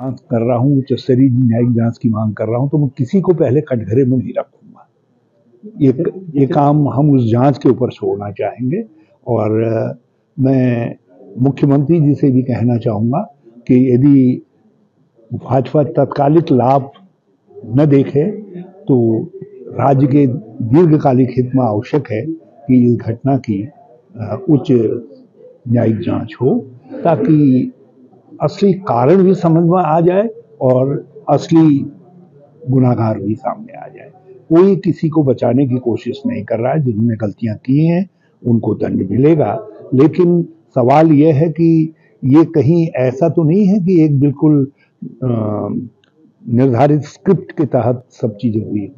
मांग कर रहा हूँ उच्च स्तरीय न्यायिक जाँच की मांग कर रहा हूँ तो मैं किसी को पहले कटघरे में नहीं रखूँगा। ये ये काम हम उस जाँच के ऊपर छोड़ना चाहेंगे और मैं मुख्यमंत्री जी से भी कहना चाहूँगा कि यदि भाजपा तत्कालिक लाभ न देखे तो राज्य के दीर्घकालिक हित में आवश्यक है कि इस घटना की उच्च न्यायिक जाँच हो ताकि असली कारण भी समझ में आ जाए और असली गुनाहगार भी सामने आ जाए। कोई किसी को बचाने की कोशिश नहीं कर रहा है। जिन्होंने गलतियाँ की हैं, उनको दंड मिलेगा। लेकिन सवाल यह है कि ये कहीं ऐसा तो नहीं है कि एक बिल्कुल निर्धारित स्क्रिप्ट के तहत सब चीज़ें हुई